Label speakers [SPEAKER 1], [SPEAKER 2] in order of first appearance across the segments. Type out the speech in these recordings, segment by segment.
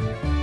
[SPEAKER 1] Bye.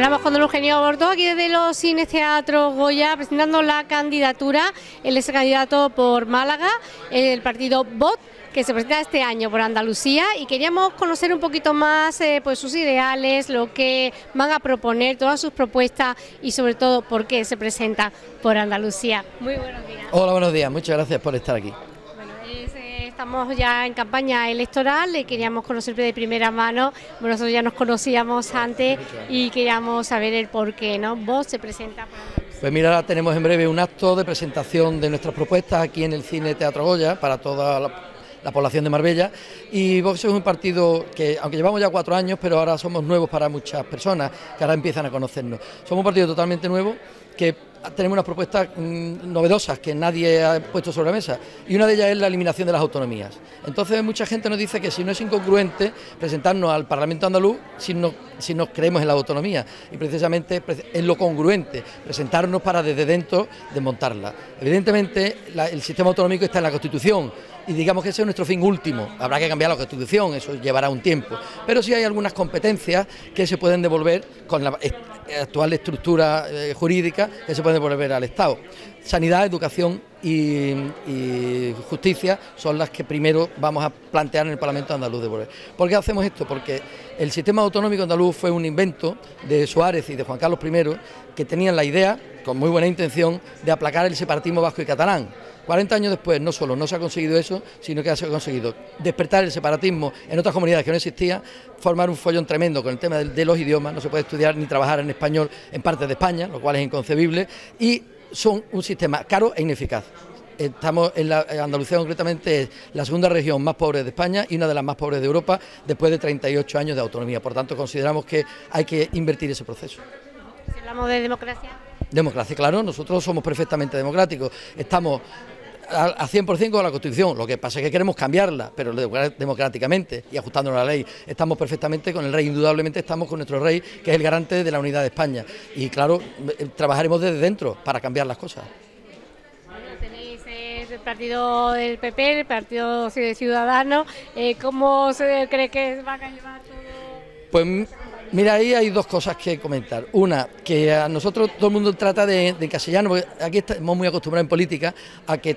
[SPEAKER 1] Hablamos con don Eugenio Bordo, aquí desde los Cines Teatro Goya, presentando la candidatura. Él es candidato por Málaga, el partido BOT, que se presenta este año por Andalucía y queríamos conocer un poquito más eh, pues sus ideales, lo que van a proponer, todas sus propuestas y sobre todo por qué se presenta por Andalucía. Muy buenos días.
[SPEAKER 2] Hola, buenos días, muchas gracias por estar aquí.
[SPEAKER 1] Estamos ya en campaña electoral, le queríamos conocer de primera mano, nosotros ya nos conocíamos antes y queríamos saber el por qué, ¿no? Vos se presenta
[SPEAKER 2] Pues mira, ahora tenemos en breve un acto de presentación de nuestras propuestas aquí en el Cine Teatro Goya para toda la, población de Marbella y Vox es un partido que, aunque llevamos ya cuatro años, pero ahora somos nuevos para muchas personas que ahora empiezan a conocernos. Somos un partido totalmente nuevo que tenemos unas propuestas mm, novedosas que nadie ha puesto sobre la mesa y una de ellas es la eliminación de las autonomías. Entonces mucha gente nos dice que si no es incongruente presentarnos al Parlamento andaluz si no, si nos creemos en la autonomía y precisamente es lo congruente, presentarnos para desde dentro desmontarla. Evidentemente el sistema autonómico está en la Constitución y digamos que ese es nuestro fin último. Habrá que cambiar la Constitución, eso llevará un tiempo, pero sí hay algunas competencias que se pueden devolver con la actual estructura eh, jurídica puede volver al Estado. Sanidad, educación y, justicia son las que primero vamos a plantear en el Parlamento andaluz de volver. ¿Por qué hacemos esto? Porque el sistema autonómico andaluz fue un invento de Suárez y de Juan Carlos I que tenían la idea, con muy buena intención, de aplacar el separatismo vasco y catalán 40 años después no solo no se ha conseguido eso, sino que se ha conseguido despertar el separatismo en otras comunidades que no existía, formar un follón tremendo con el tema de, los idiomas, no se puede estudiar ni trabajar en español en partes de España, lo cual es inconcebible, y son un sistema caro e ineficaz estamos en, la, Andalucía concretamente es la segunda región más pobre de España y una de las más pobres de Europa después de 38 años de autonomía. Por tanto, consideramos que hay que invertir ese proceso.
[SPEAKER 1] Si hablamos de democracia.
[SPEAKER 2] Democracia, claro, nosotros somos perfectamente democráticos. Estamos a 100% con la Constitución. Lo que pasa es que queremos cambiarla, pero democráticamente y ajustándonos a la ley. Estamos perfectamente con el rey, indudablemente estamos con nuestro rey, que es el garante de la unidad de España. Y claro, eh, trabajaremos desde dentro para cambiar las cosas.
[SPEAKER 1] tenéis el partido del PP, el partido Ciudadano. Eh, ¿Cómo se cree que va a llevar todo?
[SPEAKER 2] Pues Mira, ahí hay dos cosas que comentar. Una, que a nosotros todo el mundo trata de, de porque aquí estamos muy acostumbrados en política a que,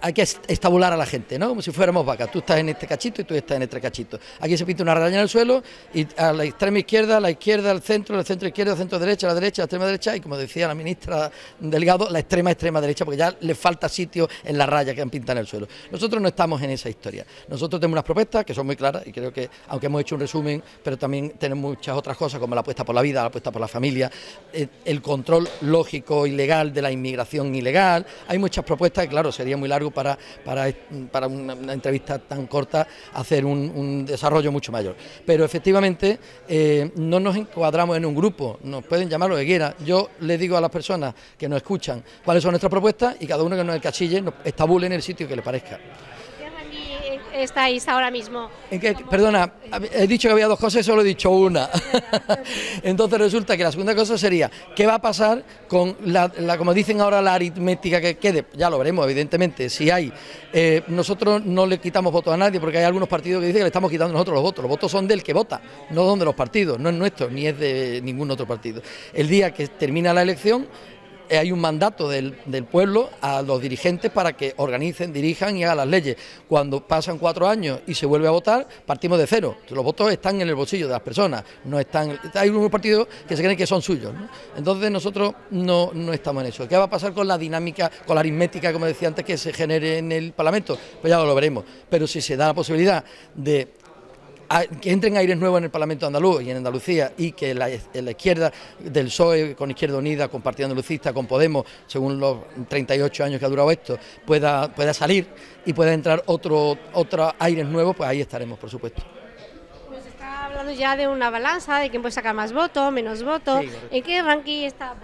[SPEAKER 2] hay que estabular a la gente, ¿no? Como si fuéramos vacas. Tú estás en este cachito y tú estás en este cachito. Aquí se pinta una raya en el suelo y a la extrema izquierda, a la izquierda, al centro, al centro izquierdo, al centro derecha, a la derecha, a la extrema derecha y, como decía la ministra Delgado, la extrema extrema derecha, porque ya le falta sitio en la raya que han pintado en el suelo. Nosotros no estamos en esa historia. Nosotros tenemos unas propuestas que son muy claras y creo que, aunque hemos hecho un resumen, pero también tenemos muchas otras cosas como la apuesta por la vida, la apuesta por la familia, eh, el control lógico y legal de la inmigración ilegal. Hay muchas propuestas, claro, sería muy largo para, para, para una, entrevista tan corta hacer un, desarrollo mucho mayor. Pero efectivamente eh, no nos encuadramos en un grupo, nos pueden llamar lo que quieran. Yo les digo a las personas que nos escuchan cuáles son nuestras propuestas y cada uno que nos cachille nos estabule en el sitio que le parezca
[SPEAKER 1] estáis ahora mismo?
[SPEAKER 2] ¿En perdona, he dicho que había dos cosas y solo he dicho una. Entonces resulta que la segunda cosa sería, ¿qué va a pasar con la, como dicen ahora, la aritmética que quede? Ya lo veremos, evidentemente, si hay... Eh, nosotros no le quitamos votos a nadie porque hay algunos partidos que dicen que le estamos quitando nosotros los votos. Los votos son del que vota, no son de los partidos, no es nuestro, ni es de ningún otro partido. El día que termina la elección hay un mandato del, pueblo a los dirigentes para que organicen, dirijan y hagan las leyes. Cuando pasan cuatro años y se vuelve a votar, partimos de cero. Los votos están en el bolsillo de las personas, no están. Hay unos partidos que se creen que son suyos. Entonces nosotros no, no estamos en eso. ¿Qué va a pasar con la dinámica, con la aritmética, como decía antes, que se genere en el Parlamento? Pues ya lo veremos. Pero si se da la posibilidad de que entren aires nuevos en el Parlamento andaluz y en Andalucía y que la, la izquierda del PSOE con Izquierda Unida, con Partido Andalucista, con Podemos, según los 38 años que ha durado esto, pueda, pueda salir y pueda entrar otro, otros aires nuevos, pues ahí estaremos, por supuesto
[SPEAKER 1] hablando ya de una balanza, de quién puede sacar más votos, menos votos. ¿En qué ranking está?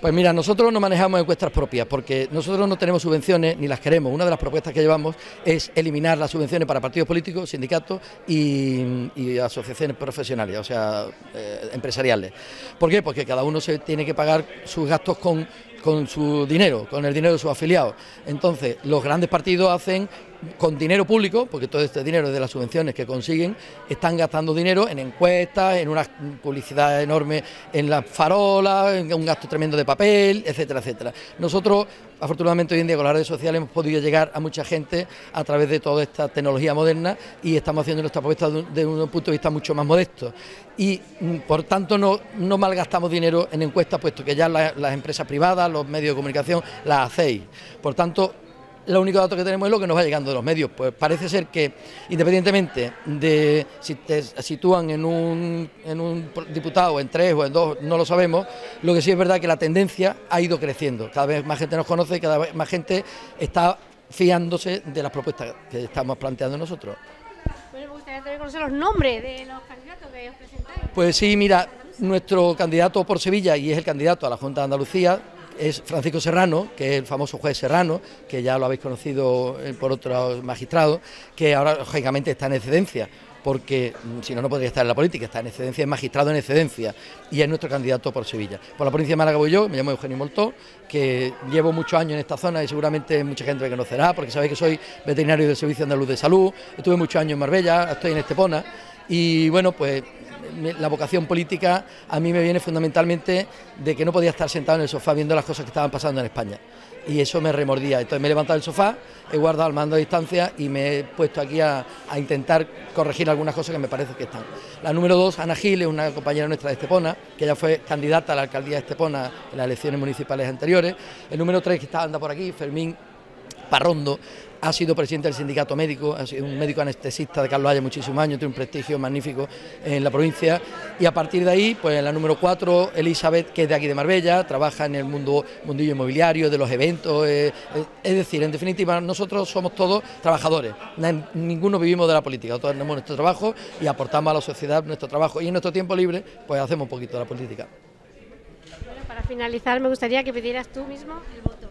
[SPEAKER 2] Pues mira, nosotros no manejamos encuestas propias porque nosotros no tenemos subvenciones ni las queremos. Una de las propuestas que llevamos es eliminar las subvenciones para partidos políticos, sindicatos y, asociaciones profesionales, o sea, eh, empresariales. ¿Por qué? Porque cada uno se tiene que pagar sus gastos con con su dinero, con el dinero de sus afiliados. Entonces, los grandes partidos hacen con dinero público, porque todo este dinero de las subvenciones que consiguen, están gastando dinero en encuestas, en una publicidad enorme en las farolas, en un gasto tremendo de papel, etcétera, etcétera. Nosotros, afortunadamente hoy en día con las redes sociales hemos podido llegar a mucha gente a través de toda esta tecnología moderna y estamos haciendo nuestra propuesta de un, punto de vista mucho más modesto. Y mm, por tanto no, no malgastamos dinero en encuestas, puesto que ya las empresas privadas, los medios de comunicación las hacéis. Por tanto, el único dato que tenemos es lo que nos va llegando de los medios. Pues parece ser que, independientemente de si te sitúan en un, en un diputado, en tres o en dos, no lo sabemos, lo que sí es verdad que la tendencia ha ido creciendo. Cada vez más gente nos conoce y cada vez más gente está fiándose de las propuestas que estamos planteando nosotros.
[SPEAKER 1] Bueno, me gustaría conocer los nombres de los candidatos que os presentáis.
[SPEAKER 2] Pues sí, mira, nuestro candidato por Sevilla y es el candidato a la Junta de Andalucía, es Francisco Serrano, que es el famoso juez Serrano, que ya lo habéis conocido eh, por otros magistrados, que ahora lógicamente está en excedencia, porque mm, si no, no podría estar en la política, está en excedencia, es magistrado en excedencia y es nuestro candidato por Sevilla. Por la provincia de Málaga voy yo, me llamo Eugenio Moltó, que llevo muchos años en esta zona y seguramente mucha gente me conocerá, porque sabéis que soy veterinario del Servicio Andaluz de Salud, estuve muchos años en Marbella, estoy en Estepona y bueno, pues la vocación política a mí me viene fundamentalmente de que no podía estar sentado en el sofá viendo las cosas que estaban pasando en España. Y eso me remordía. Entonces me he levantado del sofá, he guardado el mando a distancia y me he puesto aquí a, intentar corregir algunas cosas que me parece que están. La número dos, Ana Gil, es una compañera nuestra de Estepona, que ya fue candidata a la alcaldía de Estepona en las elecciones municipales anteriores. El número tres, que está anda por aquí, Fermín Parrondo, ha sido presidente del sindicato médico, ha sido un médico anestesista de Carlos Haya muchísimos años, tiene un prestigio magnífico en la provincia. Y a partir de ahí, pues la número cuatro, Elizabeth, que es de aquí de Marbella, trabaja en el mundo mundillo inmobiliario, de los eventos, eh, eh, es decir, en definitiva, nosotros somos todos trabajadores, ninguno vivimos de la política, todos tenemos nuestro trabajo y aportamos a la sociedad nuestro trabajo. Y en nuestro tiempo libre, pues hacemos un poquito de la política.
[SPEAKER 1] Para finalizar, me gustaría que pidieras tú mismo el voto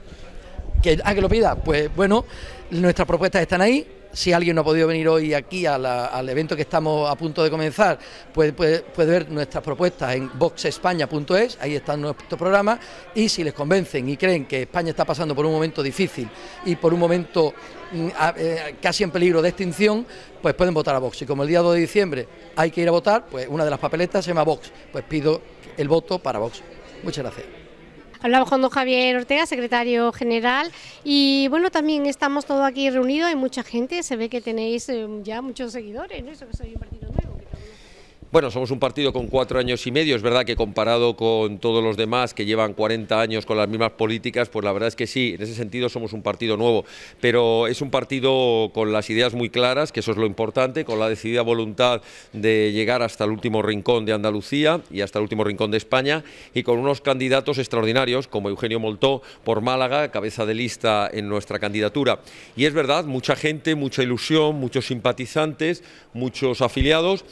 [SPEAKER 2] que, ah, que lo pida, pues bueno, nuestras propuestas están ahí. Si alguien no ha podido venir hoy aquí al evento que estamos a punto de comenzar, pues puede, ver nuestras propuestas en boxespaña.es, ahí está nuestro programa, y si les convencen y creen que España está pasando por un momento difícil y por un momento mm, eh, casi en peligro de extinción, pues pueden votar a Vox. Y como el día 2 de diciembre hay que ir a votar, pues una de las papeletas se llama Vox, pues pido el voto para Vox. Muchas gracias.
[SPEAKER 1] Hablamos con don Javier Ortega, secretario general, y bueno, también estamos todos aquí reunidos, hay mucha gente, se ve que tenéis eh, ya muchos seguidores, ¿no? Soy partido.
[SPEAKER 3] Bueno, somos un partido con cuatro años y medio, es verdad que comparado con todos los demás que llevan 40 años con las mismas políticas, pues la verdad es que sí, en ese sentido somos un partido nuevo, pero es un partido con las ideas muy claras, que eso es lo importante, con la decidida voluntad de llegar hasta el último rincón de Andalucía y hasta el último rincón de España y con unos candidatos extraordinarios como Eugenio Moltó por Málaga, cabeza de lista en nuestra candidatura. Y es verdad, mucha gente, mucha ilusión, muchos simpatizantes, muchos afiliados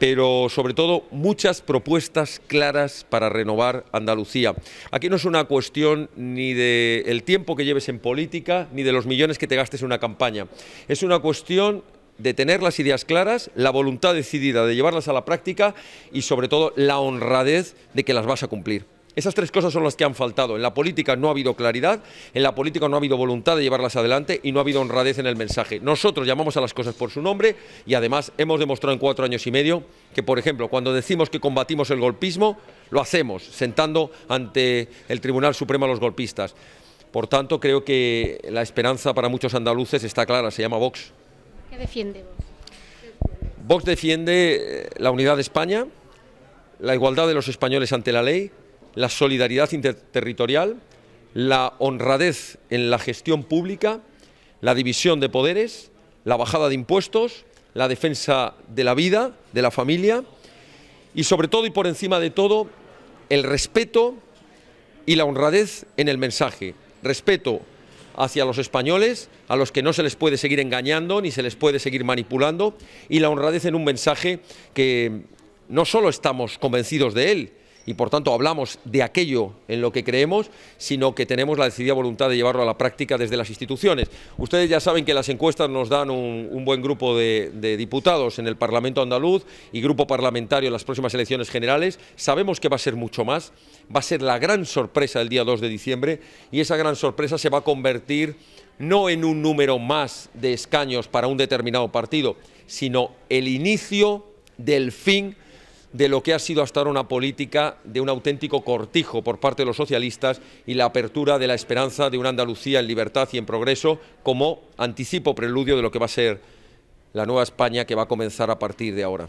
[SPEAKER 3] pero sobre todo muchas propuestas claras para renovar Andalucía. Aquí no es una cuestión ni del tiempo que lleves en política, ni de los millones que te gastes en una campaña. Es una cuestión de tener las ideas claras, la voluntad decidida de llevarlas a la práctica y sobre todo la honradez de que las vas a cumplir. Esas tres cosas son las que han faltado. En la política no ha habido claridad, en la política no ha habido voluntad de llevarlas adelante y no ha habido honradez en el mensaje. Nosotros llamamos a las cosas por su nombre y además hemos demostrado en cuatro años y medio que, por ejemplo, cuando decimos que combatimos el golpismo, lo hacemos, sentando ante el Tribunal Supremo a los golpistas. Por tanto, creo que la esperanza para muchos andaluces está clara, se llama Vox.
[SPEAKER 1] ¿Qué defiende Vox?
[SPEAKER 3] Vox defiende eh, la unidad de España, la igualdad de los españoles ante la ley, la solidaridad interterritorial, la honradez en la gestión pública, la división de poderes, la bajada de impuestos, la defensa de la vida, de la familia y sobre todo y por encima de todo el respeto y la honradez en el mensaje. Respeto hacia los españoles, a los que no se les puede seguir engañando ni se les puede seguir manipulando, y la honradez en un mensaje que no solo estamos convencidos de él, y por tanto hablamos de aquello en lo que creemos, sino que tenemos la decidida voluntad de llevarlo a la práctica desde las instituciones. Ustedes ya saben que las encuestas nos dan un, buen grupo de, de, diputados en el Parlamento andaluz y grupo parlamentario en las próximas elecciones generales. Sabemos que va a ser mucho más, va a ser la gran sorpresa el día 2 de diciembre y esa gran sorpresa se va a convertir no en un número más de escaños para un determinado partido, sino el inicio del fin de lo que ha sido hasta ahora una política de un auténtico cortijo por parte de los socialistas y la apertura de la esperanza de una Andalucía en libertad y en progreso como anticipo preludio de lo que va a ser la nueva España que va a comenzar a partir de ahora.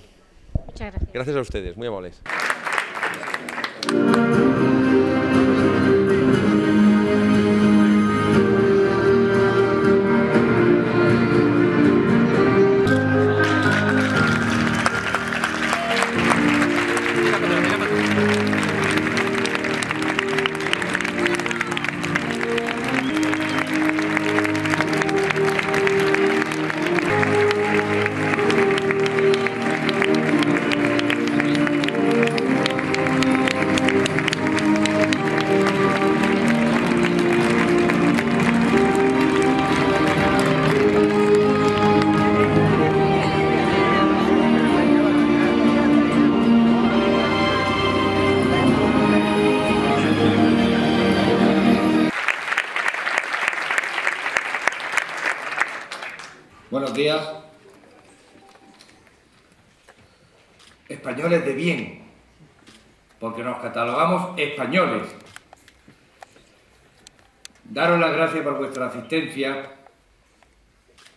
[SPEAKER 1] Muchas gracias.
[SPEAKER 3] Gracias a ustedes, muy amables.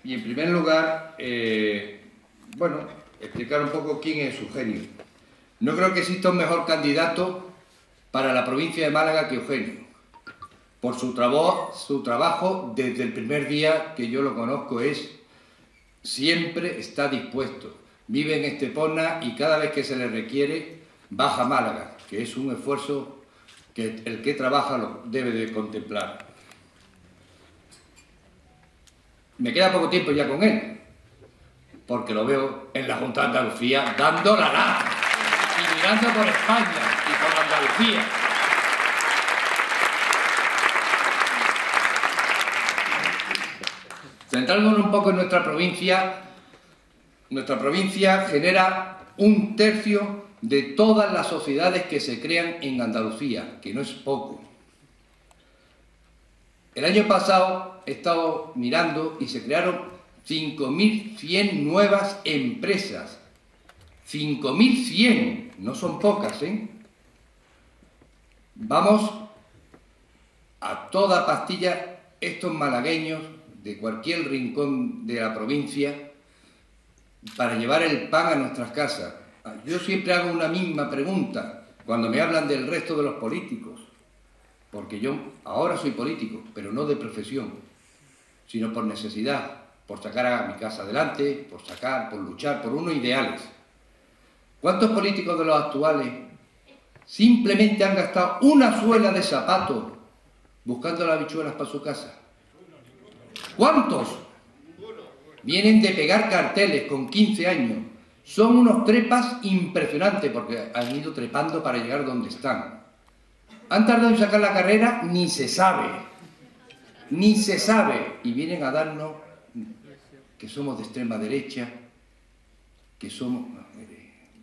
[SPEAKER 4] Y en primer lugar, eh, bueno, explicar un poco quién es Eugenio. No creo que exista un mejor candidato para la provincia de Málaga que Eugenio. Por su, trabo, su trabajo desde el primer día que yo lo conozco es siempre está dispuesto. Vive en Estepona y cada vez que se le requiere baja a Málaga, que es un esfuerzo que el que trabaja lo debe de contemplar. Me queda poco tiempo ya con él, porque lo veo en la Junta de Andalucía dando la lata y mirando por España y por Andalucía. Centrándonos un poco en nuestra provincia, nuestra provincia genera un tercio de todas las sociedades que se crean en Andalucía, que no es poco. El año pasado he estado mirando y se crearon 5.100 nuevas empresas. 5.100, no son pocas, ¿eh? Vamos a toda pastilla estos malagueños de cualquier rincón de la provincia para llevar el pan a nuestras casas. Yo siempre hago una misma pregunta cuando me hablan del resto de los políticos, porque yo ahora soy político, pero no de profesión, sino por necesidad, por sacar a mi casa adelante, por sacar, por luchar, por unos ideales. ¿Cuántos políticos de los actuales simplemente han gastado una suela de zapatos buscando las bichuelas para su casa? ¿Cuántos? Vienen de pegar carteles con 15 años. Son unos trepas impresionantes porque han ido trepando para llegar donde están. Han tardado en sacar la carrera, ni se sabe. Ni se sabe. Y vienen a darnos que somos de extrema derecha, que somos...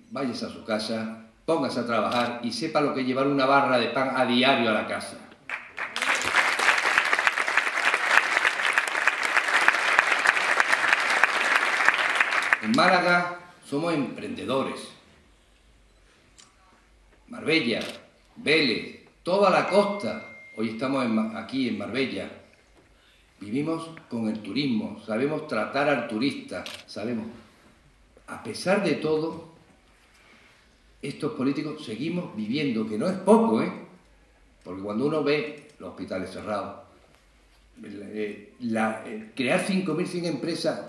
[SPEAKER 4] Váyase a su casa, póngase a trabajar y sepa lo que es llevar una barra de pan a diario a la casa. En Málaga somos emprendedores. Marbella, Vélez, toda la costa. Hoy estamos aquí en Marbella. Vivimos con el turismo, sabemos tratar al turista, sabemos. A pesar de todo, estos políticos seguimos viviendo, que no es poco, ¿eh? Porque cuando uno ve los hospitales cerrados, eh, eh, crear 5.100 empresas,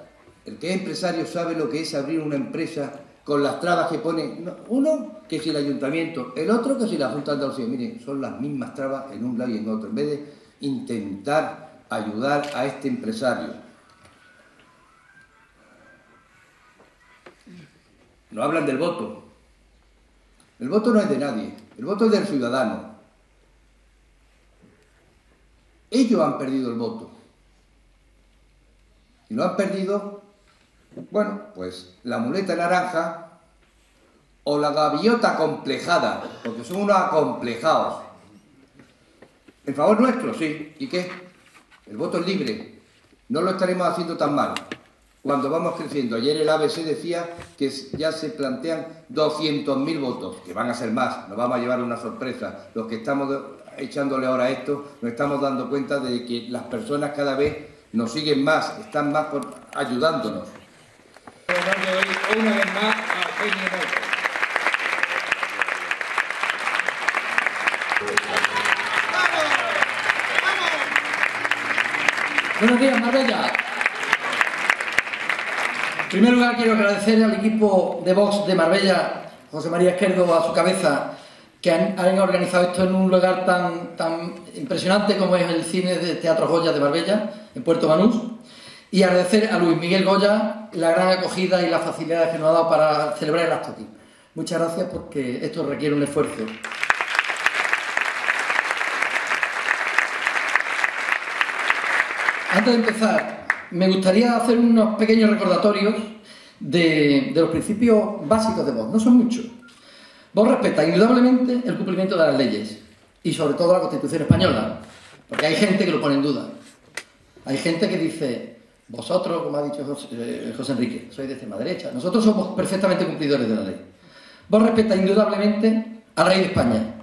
[SPEAKER 4] el que es empresario sabe lo que es abrir una empresa con las trabas que pone uno que si el ayuntamiento, el otro que si la Junta de Andalucía. Miren, son las mismas trabas en un lado y en otro. En vez de intentar ayudar a este empresario. No hablan del voto. El voto no es de nadie, el voto es del ciudadano. Ellos han perdido el voto. Y lo han perdido, bueno, pues la muleta naranja o la gaviota complejada, porque son unos acomplejados. En favor nuestro, sí. ¿Y qué? El voto es libre. No lo estaremos haciendo tan mal cuando vamos creciendo. Ayer el ABC decía que ya se plantean 200.000 votos, que van a ser más, nos vamos a llevar una sorpresa. Los que estamos echándole ahora esto, nos estamos dando cuenta de que las personas cada vez nos siguen más, están más ayudándonos. Una vez más a
[SPEAKER 2] Buenos días, Marbella. En primer lugar, quiero agradecer al equipo de Vox de Marbella, José María Esquerdo a su cabeza, que han, organizado esto en un lugar tan, tan impresionante como es el cine de Teatro Goya de Marbella, en Puerto Banús. Y agradecer a Luis Miguel Goya la gran acogida y las facilidades que nos ha dado para celebrar el acto aquí. Muchas gracias porque esto requiere un esfuerzo. Antes de empezar, me gustaría hacer unos pequeños recordatorios de, los principios básicos de Vox. No son muchos. Vos respeta indudablemente el cumplimiento de las leyes y sobre todo la Constitución española, porque hay gente que lo pone en duda. Hay gente que dice, vosotros, como ha dicho José, eh, Enrique, sois de extrema derecha. Nosotros somos perfectamente cumplidores de la ley. Vos respeta indudablemente al rey de España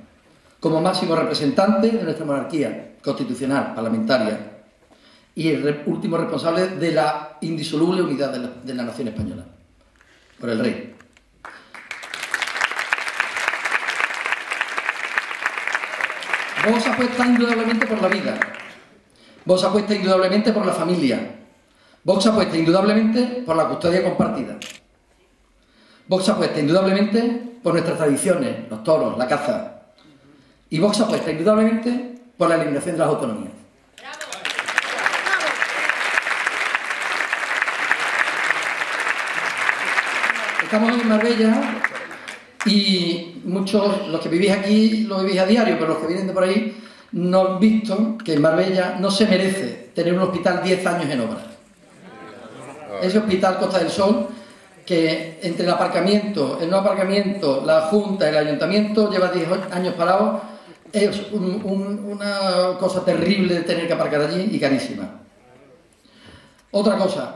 [SPEAKER 2] como máximo representante de nuestra monarquía constitucional, parlamentaria, y el último responsable de la indisoluble unidad de la, nación española, por el rey. Vos apuesta indudablemente por la vida. Vos apuesta indudablemente por la familia. Vox apuesta indudablemente por la custodia compartida. Vox apuesta indudablemente por nuestras tradiciones, los toros, la caza. Y Vox apuesta indudablemente por la eliminación de las autonomías. Estamos en Marbella y muchos, los que vivís aquí, lo vivís a diario, pero los que vienen de por ahí, no han visto que en Marbella no se merece tener un hospital 10 años en obra. Ese hospital Costa del Sol, que entre el aparcamiento, el no aparcamiento, la Junta, el Ayuntamiento, lleva 10 años parado, es una cosa terrible de tener que aparcar allí y carísima. Otra cosa,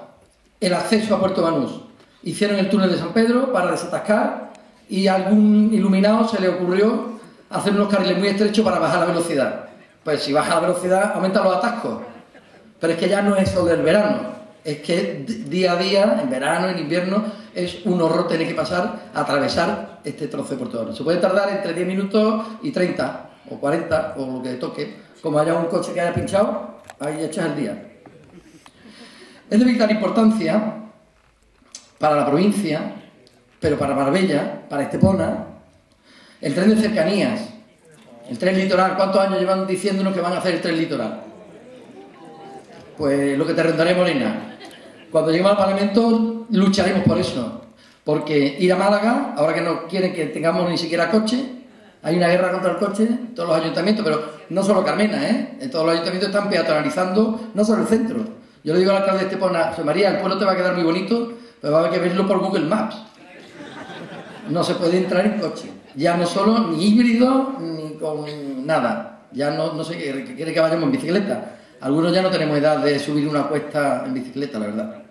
[SPEAKER 2] el acceso a Puerto Banús hicieron el túnel de San Pedro para desatascar y a algún iluminado se le ocurrió hacer unos carriles muy estrechos para bajar la velocidad. Pues si baja la velocidad, aumenta los atascos. Pero es que ya no es solo del verano, es que día a día, en verano, en invierno, es un horror tener que pasar atravesar este trozo de Puerto Se puede tardar entre 10 minutos y 30, o 40, o lo que toque. Como haya un coche que haya pinchado, ahí echas el día. Es de vital importancia para la provincia, pero para Marbella, para Estepona, el tren de cercanías, el tren litoral, ¿cuántos años llevan diciéndonos que van a hacer el tren litoral? Pues lo que te rentaré, Molina. Cuando lleguemos al Parlamento lucharemos por eso, porque ir a Málaga, ahora que no quieren que tengamos ni siquiera coche, hay una guerra contra el coche todos los ayuntamientos, pero no solo Carmena, ¿eh? Todos los ayuntamientos están peatonalizando no solo el centro. Yo le digo al alcalde de Estepona, José María, el pueblo te va a quedar muy bonito, pero va a haber que verlo por Google Maps. No se puede entrar en coche. Ya no solo ni híbrido ni con nada. Ya no, no sé quiere que vayamos en bicicleta. Algunos ya no tenemos edad de subir una cuesta en bicicleta, la verdad.